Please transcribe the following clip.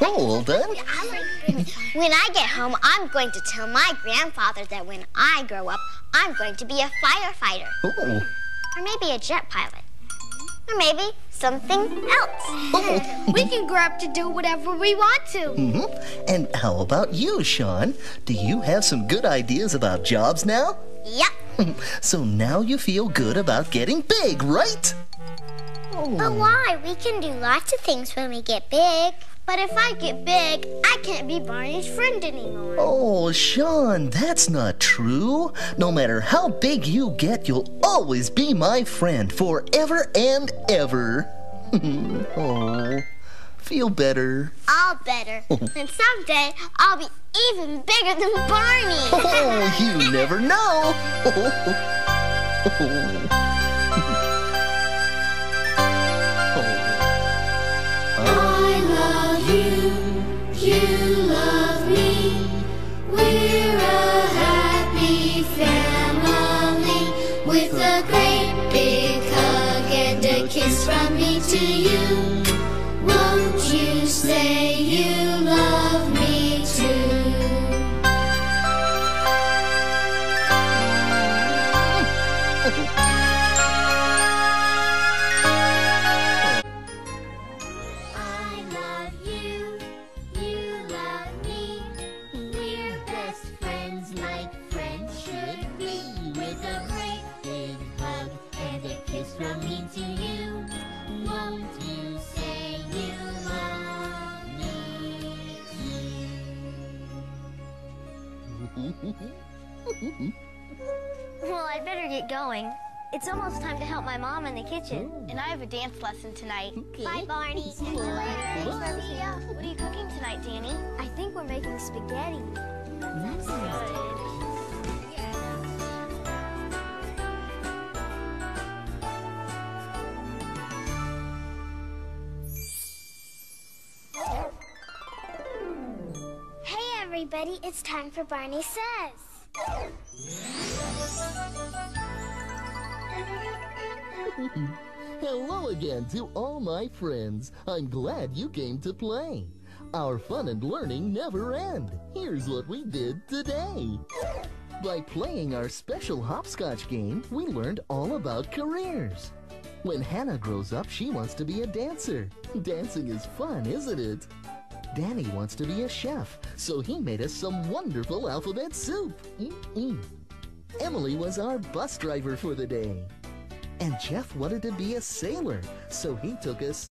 Oh, well done. When I get home, I'm going to tell my grandfather that when I grow up, I'm going to be a firefighter. Oh. Or maybe a jet pilot. Or maybe something else. Oh. we can grow up to do whatever we want to. Mm-hmm. And how about you, Sean? Do you have some good ideas about jobs now? Yep. so now you feel good about getting big, right? But oh. why? We can do lots of things when we get big. But if I get big, I can't be Barney's friend anymore. Oh, Sean, that's not true. No matter how big you get, you'll always be my friend forever and ever. oh, feel better. All better. Oh. and someday I'll be even bigger than Barney. Oh, you never know. kiss from me to you. Won't you say friends like friends should be. With a great big hug and a kiss from me to you. Won't you say you love me Well, I'd better get going. It's almost time to help my mom in the kitchen. Oh. And I have a dance lesson tonight. Bye, Barney. See you later. What are you cooking tonight, Danny? I think we're making spaghetti. Everybody, it's time for Barney Says. Hello again to all my friends. I'm glad you came to play. Our fun and learning never end. Here's what we did today. By playing our special hopscotch game, we learned all about careers. When Hannah grows up, she wants to be a dancer. Dancing is fun, isn't it? Danny wants to be a chef, so he made us some wonderful alphabet soup. Mm-mm. Emily was our bus driver for the day. And Jeff wanted to be a sailor, so he took us